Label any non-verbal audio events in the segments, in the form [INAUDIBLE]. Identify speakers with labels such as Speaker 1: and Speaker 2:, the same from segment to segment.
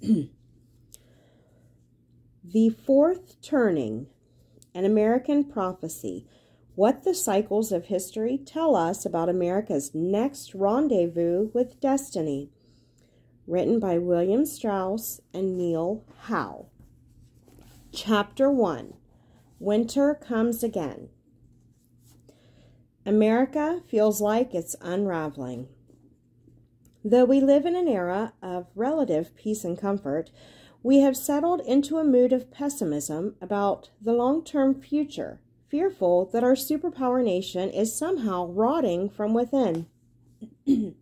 Speaker 1: [CLEARS THROAT] the fourth turning, an American prophecy. What the cycles of history tell us about America's next rendezvous with destiny. Written by William Strauss and Neil Howe. Chapter 1 Winter Comes Again. America feels like it's unraveling. Though we live in an era of relative peace and comfort, we have settled into a mood of pessimism about the long term future, fearful that our superpower nation is somehow rotting from within. [CLEARS THROAT]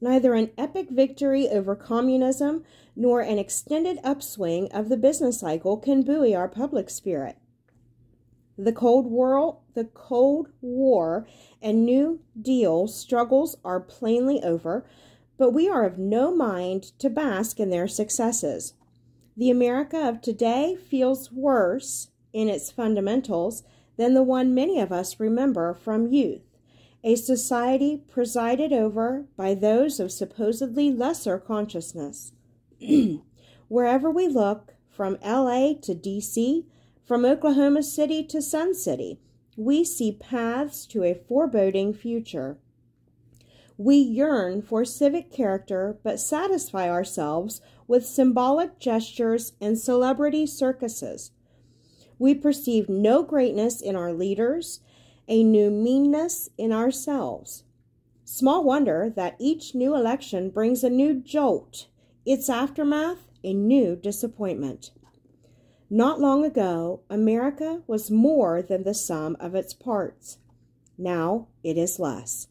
Speaker 1: Neither an epic victory over communism nor an extended upswing of the business cycle can buoy our public spirit. The Cold War, the Cold War and New Deal struggles are plainly over, but we are of no mind to bask in their successes. The America of today feels worse in its fundamentals than the one many of us remember from youth. A society presided over by those of supposedly lesser consciousness. [CLEARS THROAT] Wherever we look, from LA to DC, from Oklahoma City to Sun City, we see paths to a foreboding future. We yearn for civic character, but satisfy ourselves with symbolic gestures and celebrity circuses. We perceive no greatness in our leaders, a new meanness in ourselves. Small wonder that each new election brings a new jolt, its aftermath, a new disappointment. Not long ago, America was more than the sum of its parts. Now it is less.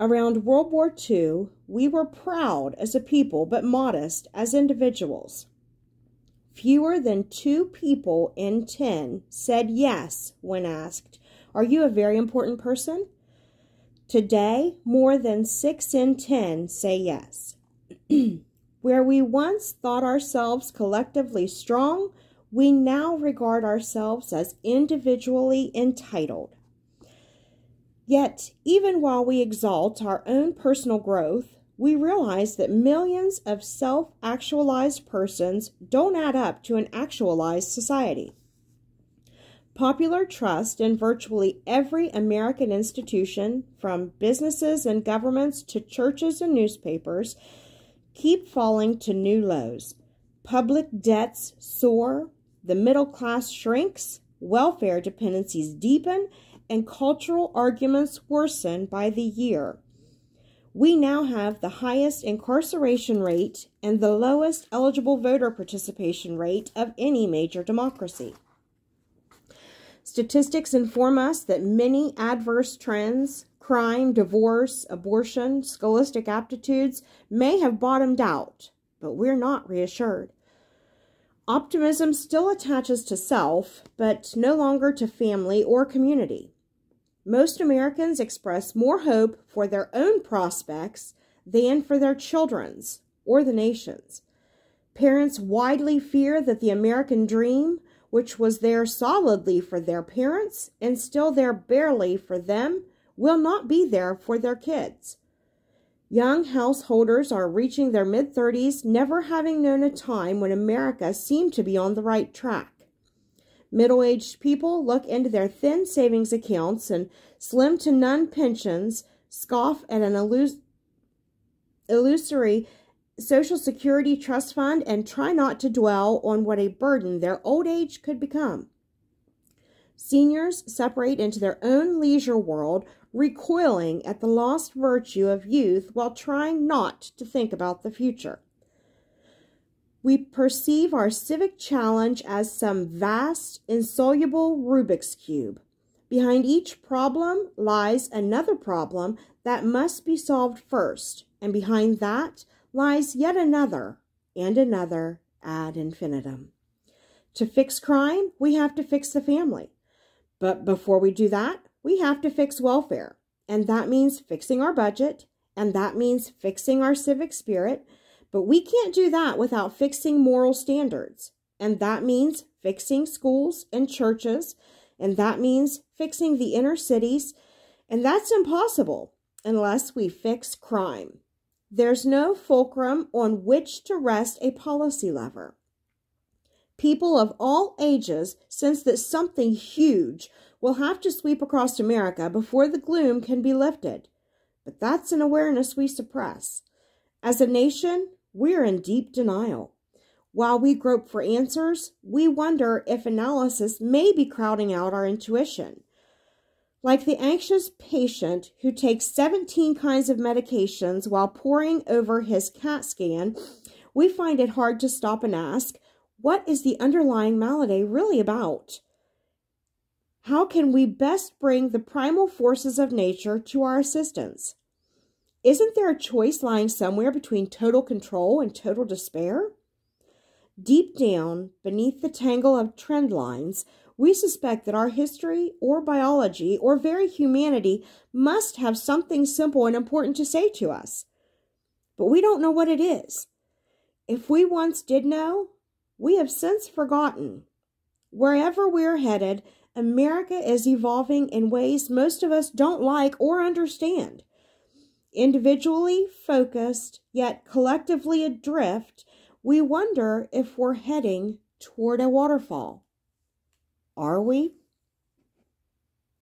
Speaker 1: Around World War II, we were proud as a people but modest as individuals. Fewer than two people in ten said yes when asked, Are you a very important person? Today, more than six in ten say yes. [CLEARS THROAT] Where we once thought ourselves collectively strong, we now regard ourselves as individually entitled. Yet, even while we exalt our own personal growth, we realize that millions of self actualized persons don't add up to an actualized society. Popular trust in virtually every American institution, from businesses and governments to churches and newspapers, keep falling to new lows. Public debts soar, the middle class shrinks, welfare dependencies deepen, and cultural arguments worsen by the year. We now have the highest incarceration rate and the lowest eligible voter participation rate of any major democracy. Statistics inform us that many adverse trends, crime, divorce, abortion, scholastic aptitudes, may have bottomed out, but we're not reassured. Optimism still attaches to self, but no longer to family or community. Most Americans express more hope for their own prospects than for their children's or the nation's. Parents widely fear that the American dream, which was there solidly for their parents and still there barely for them, will not be there for their kids. Young householders are reaching their mid 30s, never having known a time when America seemed to be on the right track. Middle aged people look into their thin savings accounts and slim to none pensions, scoff at an illusory Social Security trust fund, and try not to dwell on what a burden their old age could become. Seniors separate into their own leisure world recoiling at the lost virtue of youth while trying not to think about the future. We perceive our civic challenge as some vast, insoluble Rubik's Cube. Behind each problem lies another problem that must be solved first, and behind that lies yet another, and another ad infinitum. To fix crime, we have to fix the family. But before we do that, we have to fix welfare. And that means fixing our budget, and that means fixing our civic spirit. But we can't do that without fixing moral standards. And that means fixing schools and churches, and that means fixing the inner cities. And that's impossible unless we fix crime. there's no fulcrum on which to rest a policy lever. People of all ages sense that something huge will have to sweep across America before the gloom can be lifted. But that's an awareness we suppress. As a nation, we're in deep denial. While we grope for answers, we wonder if analysis may be crowding out our intuition. Like the anxious patient who takes 17 kinds of medications while poring over his CAT scan, we find it hard to stop and ask, what is the underlying malady really about? How can we best bring the primal forces of nature to our assistance? Isn't there a choice lying somewhere between total control and total despair? Deep down, beneath the tangle of trend lines, we suspect that our history or biology or very humanity must have something simple and important to say to us. But we don't know what it is. If we once did know, we have since forgotten. Wherever we're headed, America is evolving in ways most of us don't like or understand. Individually focused, yet collectively adrift, we wonder if we're heading toward a waterfall. Are we?